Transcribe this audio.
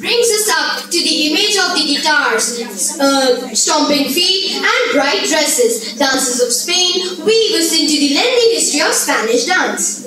brings us up to the image of the guitars, uh, stomping feet and bright dresses. Dances of Spain weave us into the lengthy history of Spanish dance.